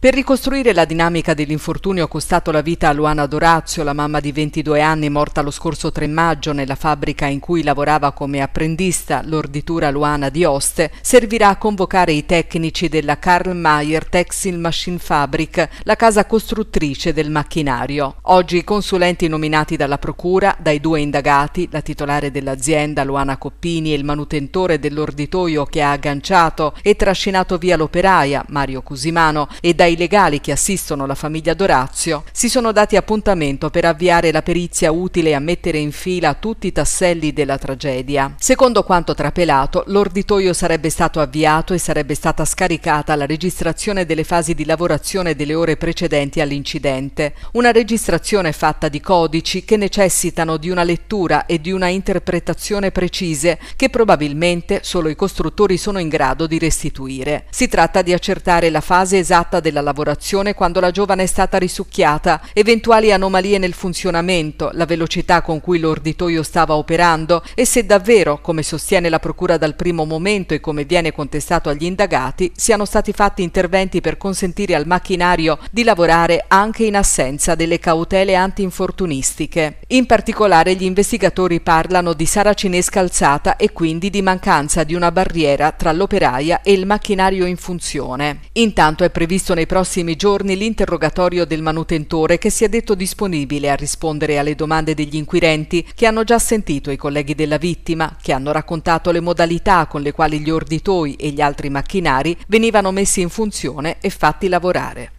Per ricostruire la dinamica dell'infortunio costato la vita a Luana Dorazio, la mamma di 22 anni morta lo scorso 3 maggio nella fabbrica in cui lavorava come apprendista, l'orditura Luana di Oste, servirà a convocare i tecnici della Karl Mayer Textile Machine Fabric, la casa costruttrice del macchinario. Oggi i consulenti nominati dalla procura, dai due indagati, la titolare dell'azienda Luana Coppini e il manutentore dell'orditoio che ha agganciato e trascinato via l'operaia, Mario Cusimano, e dai dai legali che assistono la famiglia Dorazio, si sono dati appuntamento per avviare la perizia utile a mettere in fila tutti i tasselli della tragedia. Secondo quanto trapelato, l'orditoio sarebbe stato avviato e sarebbe stata scaricata la registrazione delle fasi di lavorazione delle ore precedenti all'incidente. Una registrazione fatta di codici che necessitano di una lettura e di una interpretazione precise che probabilmente solo i costruttori sono in grado di restituire. Si tratta di accertare la fase esatta della della lavorazione quando la giovane è stata risucchiata, eventuali anomalie nel funzionamento, la velocità con cui l'orditoio stava operando e se davvero, come sostiene la Procura dal primo momento e come viene contestato agli indagati, siano stati fatti interventi per consentire al macchinario di lavorare anche in assenza delle cautele antinfortunistiche. In particolare gli investigatori parlano di saracinesca alzata e quindi di mancanza di una barriera tra l'operaia e il macchinario in funzione. Intanto è previsto nei prossimi giorni l'interrogatorio del manutentore che si è detto disponibile a rispondere alle domande degli inquirenti che hanno già sentito i colleghi della vittima, che hanno raccontato le modalità con le quali gli orditoi e gli altri macchinari venivano messi in funzione e fatti lavorare.